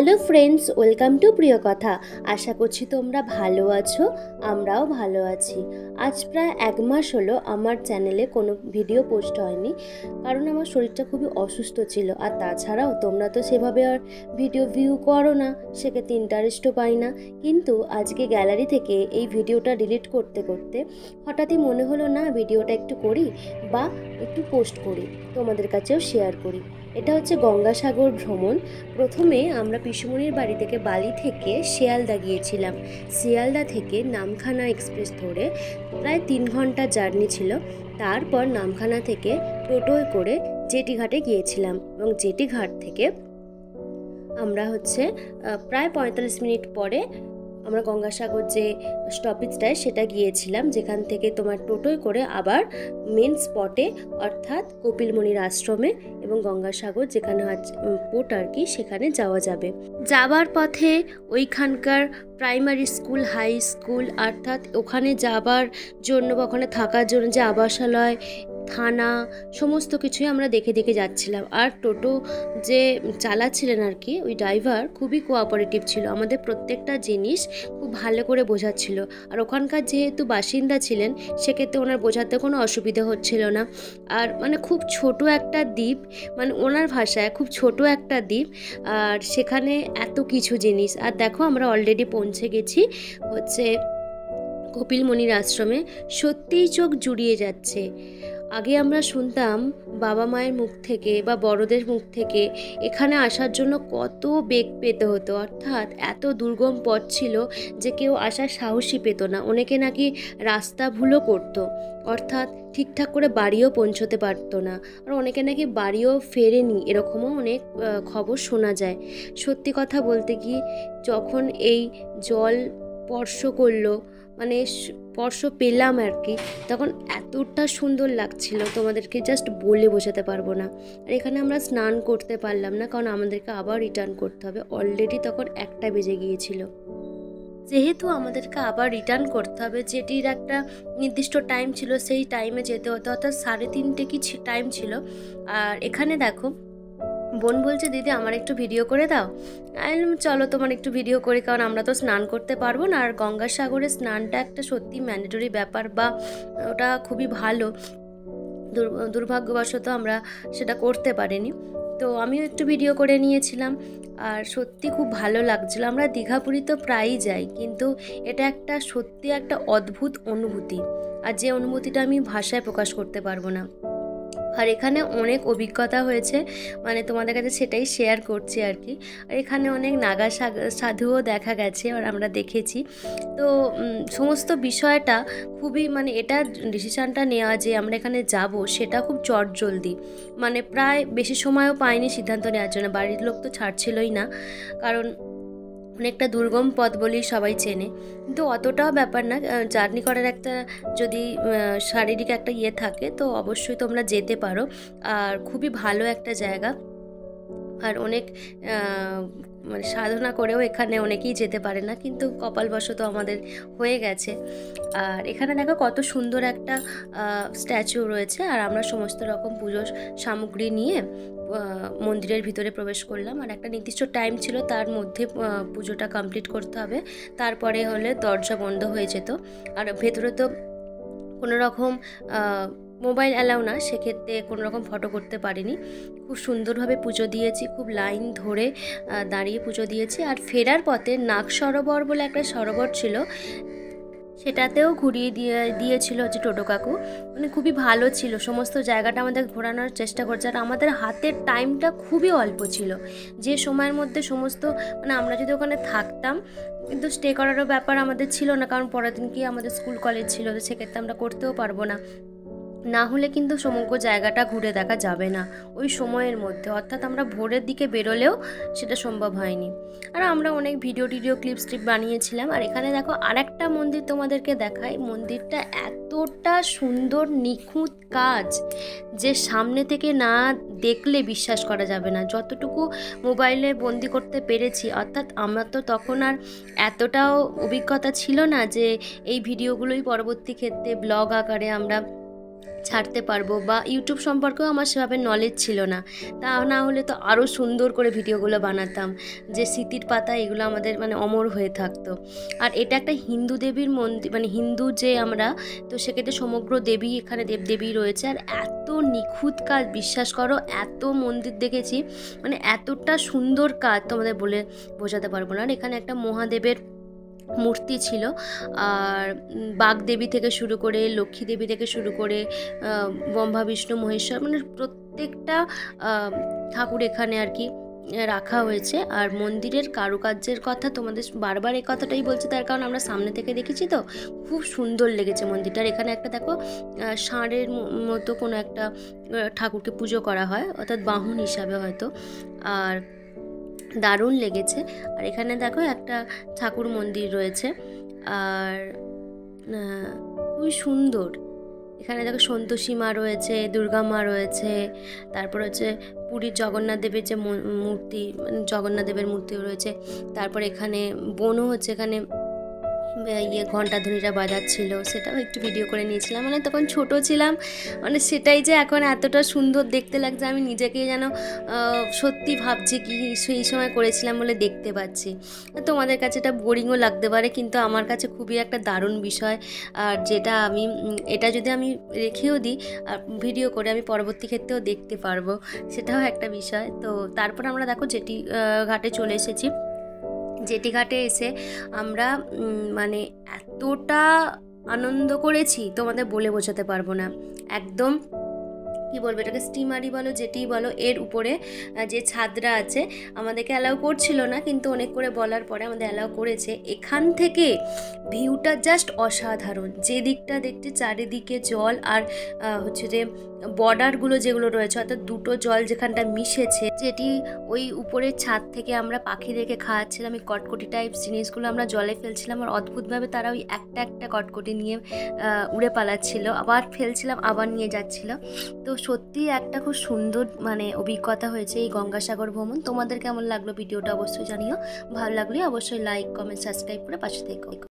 Hello friends, welcome to প্রিয় কথা। আশা করছি তোমরা ভালো আছো, আমরাও ভালো আছি। আজ প্রায় এক মাস হলো আমার চ্যানেলে কোনো ভিডিও পোস্ট হয়নি, কারণ আমার শরীরটা খুবই অসুস্থ ছিল। আর তাছাড়াও তোমরা তো সেভাবে আর ভিডিও ভিউ করো না, সেক্ষেত্রে ইন্টারেস্টও পাই না। কিন্তু আজকে গ্যালারি থেকে এই ভিডিওটা ডিলিট করতে করতে হঠাৎই মনে হলো, না, ভিডিওটা একটু করি বা একটু পোস্ট করি, তোমাদের কাছেও শেয়ার করি। এটা হচ্ছে গঙ্গাসাগর ভ্রমণ। প্রথমে আমরা পিসুমনির বাড়ি থেকে বালি থেকে শিয়ালদা গিয়েছিলাম। শিয়ালদা থেকে নামখানা এক্সপ্রেস ধরে প্রায় তিন ঘণ্টা জার্নি ছিল। তারপর নামখানা থেকে টোটোয় করে জেটিঘাটে গিয়েছিলাম এবং জেটিঘাট থেকে আমরা হচ্ছে প্রায় পঁয়তাল্লিশ মিনিট পরে আমরা গঙ্গাসাগর যে স্টপেজটায় সেটা গিয়েছিলাম, যেখান থেকে তোমার টোটোয় করে আবার মেন স্পটে অর্থাৎ কপিলমণির আশ্রমে এবং গঙ্গাসাগর যেখানে পোর্ট আর কি, সেখানে যাওয়া যাবে। যাবার পথে ওইখানকার প্রাইমারি স্কুল হাই স্কুল অর্থাৎ ওখানে যাবার জন্য বা ওখানে থাকার জন্য যে আবাসালয় থানা, সমস্ত কিছুই আমরা দেখে দেখে যাচ্ছিলাম। আর টোটো যে চালাচ্ছিলেন আর কি, ওই ড্রাইভার খুবই কোঅপারেটিভ ছিল। আমাদের প্রত্যেকটা জিনিস খুব ভালো করে বোঝাচ্ছিল। আর ওখানকার যেহেতু বাসিন্দা ছিলেন, সেক্ষেত্রে ওনার বোঝাতে কোনো অসুবিধা হচ্ছিল না। আর মানে খুব ছোট একটা দ্বীপ মানে ওনার ভাষায় খুব ছোট একটা দ্বীপ, আর সেখানে এত কিছু জিনিস। আর দেখো আমরা অলরেডি পৌঁছে গেছি হচ্ছে কপিলমণির আশ্রমে। সত্যিই চোখ জুড়িয়ে যাচ্ছে। আগে আমরা শুনতাম বাবা মায়ের মুখ থেকে বা বড়দের মুখ থেকে এখানে আসার জন্য কত বেগ পেতে হতো। অর্থাৎ এত দুর্গম পথ ছিল যে কেউ আসার সাহসই পেত না। অনেকে নাকি রাস্তা ভুলও করতো। অর্থাৎ ঠিকঠাক করে বাড়িও পৌঁছতে পারতো না। আর অনেকে নাকি বাড়িও ফেরেনি। এরকমও অনেক খবর শোনা যায়। সত্যি কথা বলতে কি, যখন এই জল স্পর্শ করল মানে স্পর্শ পেলাম আর কি। তখন এতটা সুন্দর লাগছিল তোমাদেরকে জাস্ট বলে বোঝাতে পারব না। আর এখানে আমরা স্নান করতে পারলাম না, কারণ আমাদেরকে আবার রিটার্ন করতে হবে। অলরেডি তখন একটা বেজে গিয়েছিল। যেহেতু আমাদেরকে আবার রিটার্ন করতে হবে, যেটির একটা নির্দিষ্ট টাইম ছিল, সেই টাইমে যেতে হতো, অর্থাৎ সাড়ে তিনটে কি টাইম ছিল। আর এখানে দেখো বোন বলছে, দিদি, আমার একটু ভিডিও করে দাও। চলো তোমার একটু ভিডিও করি, কারণ আমরা তো স্নান করতে পারব না। আর গঙ্গাসাগরে স্নানটা একটা সত্যি ম্যান্ডেটরি ব্যাপার বা ওটা খুবই ভালো। দুর্ভাগ্যবশত আমরা সেটা করতে পারিনি। তো আমিও একটু ভিডিও করে নিয়েছিলাম আর সত্যি খুব ভালো লাগছিল। আমরা দীঘাপুরি তো প্রায়ই যাই, কিন্তু এটা একটা সত্যি একটা অদ্ভুত অনুভূতি। আর যে অনুভূতিটা আমি ভাষায় প্রকাশ করতে পারব না। আর এখানে অনেক অভিজ্ঞতা হয়েছে মানে তোমাদের কাছে সেটাই শেয়ার করছি আর কি। আর এখানে অনেক নাগা সাধুও দেখা গেছে আর আমরা দেখেছি। তো সমস্ত বিষয়টা খুবই মানে এটা ডিসিশানটা নেওয়া যে আমরা এখানে যাব সেটা খুব চটজলদি। মানে প্রায় বেশি সময়ও পাইনি সিদ্ধান্ত নেওয়ার জন্য, বাড়ির লোক তো ছাড়ছিলই না। কারণ অনেকটা দুর্গম পথ বলেই সবাই চেনে। কিন্তু অতটাও ব্যাপার না জার্নি করার একটা যদি শারীরিক একটা ইয়ে থাকে, তো অবশ্যই তোমরা যেতে পারো। আর খুবই ভালো একটা জায়গা। আর অনেক মানে সাধনা করেও এখানে অনেকেই যেতে পারে না, কিন্তু কপালবশত আমাদের হয়ে গেছে। আর এখানে দেখো কত সুন্দর একটা স্ট্যাচু রয়েছে, আর আমরা সমস্ত রকম পুজোর সামগ্রী নিয়ে মন্দিরের ভিতরে প্রবেশ করলাম। আর একটা নির্দিষ্ট টাইম ছিল, তার মধ্যে পুজোটা কমপ্লিট করতে হবে। তারপরে হলে দরজা বন্ধ হয়ে যেত। আর ভেতরে তো কোনো রকম মোবাইল অ্যালাউ না, সেক্ষেত্রে কোনো রকম ফটো করতে পারিনি। খুব সুন্দরভাবে পুজো দিয়েছি, খুব লাইন ধরে দাঁড়িয়ে পুজো দিয়েছি। আর ফেরার পথে নাগ সরোবর বলে একটা সরোবর ছিল, সেটাতেও ঘুরিয়ে দিয়ে, দিয়েছিল হচ্ছে টোটো কাকু। মানে খুবই ভালো ছিল, সমস্ত জায়গাটা আমাদের ঘোরানোর চেষ্টা করছে। আর আমাদের হাতের টাইমটা খুবই অল্প ছিল। যে সময়ের মধ্যে সমস্ত মানে আমরা যদি ওখানে থাকতাম কিন্তু স্টে করারও ব্যাপার আমাদের ছিল না, কারণ পরের দিন কি আমাদের স্কুল কলেজ ছিল, তো সেক্ষেত্রে আমরা করতেও পারব না। না হলে কিন্তু সমগ্র জায়গাটা ঘুরে দেখা যাবে না ওই সময়ের মধ্যে। অর্থাৎ আমরা ভোরের দিকে বেরোলেও সেটা সম্ভব হয়নি। আর আমরা অনেক ভিডিও টিডিও ক্লিপ স্ট্রিপ বানিয়েছিলাম। আর এখানে দেখো আরেকটা মন্দির তোমাদেরকে দেখাই। মন্দিরটা এতটা সুন্দর, নিখুঁত কাজ যে সামনে থেকে না দেখলে বিশ্বাস করা যাবে না। যতটুকু মোবাইলে বন্দি করতে পেরেছি, অর্থাৎ আমার তো তখন আর এতটাও অভিজ্ঞতা ছিল না যে এই ভিডিওগুলোই পরবর্তী ক্ষেত্রে ব্লগ আকারে আমরা ছাড়তে পারব বা ইউটিউব সম্পর্কেও আমার সেভাবে নলেজ ছিল না। তা না হলে তো আরও সুন্দর করে ভিডিওগুলো বানাতাম, যে স্মৃতির পাতা এগুলো আমাদের মানে অমর হয়ে থাকতো। আর এটা একটা হিন্দু দেবীর মন্দির মানে হিন্দু যে আমরা, তো সেক্ষেত্রে সমগ্র দেবী এখানে দেবদেবী রয়েছে। আর এত নিখুঁত কাজ, বিশ্বাস করো, এত মন্দির দেখেছি মানে এতটা সুন্দর কাজ তোমাদের বলে বোঝাতে পারব না। আর এখানে একটা মহাদেবের মূর্তি ছিল। আর বাগদেবী থেকে শুরু করে, লক্ষ্মী দেবী থেকে শুরু করে ব্রহ্মা, বিষ্ণু, মহেশ্বর মানে প্রত্যেকটা ঠাকুর এখানে আর কি রাখা হয়েছে। আর মন্দিরের কারুকার্যের কথা তোমাদের বারবার এই কথাটাই বলছে, তার কারণ আমরা সামনে থেকে দেখেছি তো, খুব সুন্দর লেগেছে মন্দিরটার। এখানে একটা দেখো ষাঁড়ের মতো কোনো একটা ঠাকুরকে পুজো করা হয়, অর্থাৎ বাহন হিসাবে হয়তো। আর দারুণ লেগেছে। আর এখানে দেখো একটা ঠাকুর মন্দির রয়েছে। আর খুবই সুন্দর। এখানে দেখো সন্তোষী মা রয়েছে দুর্গা মা রয়েছে, তারপর হচ্ছে পুরীর জগন্নাথ দেবের যে মূর্তি মানে জগন্নাথ দেবের মূর্তিও রয়েছে। তারপর এখানে বনও হচ্ছে এখানে। ইয়ে ঘণ্টাধ্বনিটা বাজাচ্ছিল, সেটাও একটু ভিডিও করে নিয়েছিলাম। মানে তখন ছোট ছিলাম মানে সেটাই যে এখন এতটা সুন্দর দেখতে লাগছে, আমি নিজেকে যেন সত্যি ভাবছি কি সেই সময় করেছিলাম বলে দেখতে পাচ্ছি। তোমাদের কাছে এটা বোরিংও লাগতে পারে, কিন্তু আমার কাছে খুবই একটা দারুণ বিষয়। আর যেটা আমি এটা যদি আমি রেখেও দিই, আর ভিডিও করে আমি পরবর্তী ক্ষেত্রেও দেখতে পারব, সেটাও একটা বিষয়। তো তারপর আমরা দেখো যেটি ঘাটে চলে এসেছি। জেটিঘাটে এসে আমরা মানে এতটা আনন্দ করেছি তোমাদের বলে বোঝাতে পারব না। একদম কি বলব, এটাকে স্টিমারই বলো যেটি বলো, এর উপরে যে ছাদরা আছে, আমাদেরকে অ্যালাউ করছিল না, কিন্তু অনেক করে বলার পরে আমাদের অ্যালাউ করেছে। এখান থেকে ভিউটা জাস্ট অসাধারণ। যে দিকটা দেখতে চারিদিকে জল আর হচ্ছে যে বর্ডারগুলো যেগুলো রয়েছে, অর্থাৎ দুটো জল যেখানটা মিশেছে, যেটি ওই উপরের ছাদ থেকে আমরা পাখি দেখে খাওয়াচ্ছিলাম, এই কটকটি টাইপ জিনিসগুলো আমরা জলে ফেলছিলাম আর অদ্ভুতভাবে তারা ওই একটা একটা কটকটি নিয়ে উড়ে পালাচ্ছিল। আবার ফেলছিলাম, আবার নিয়ে যাচ্ছিল। তো সত্যি একটা খুব সুন্দর মানে অভিজ্ঞতা হয়েছে এই গঙ্গাসাগর ভ্রমণ। তোমাদের কেমন লাগল ভিডিওটা অবশ্যই জানিও। ভালো লাগলে অবশ্যই লাইক কমেন্ট সাবস্ক্রাইব করে পাশে থেকো।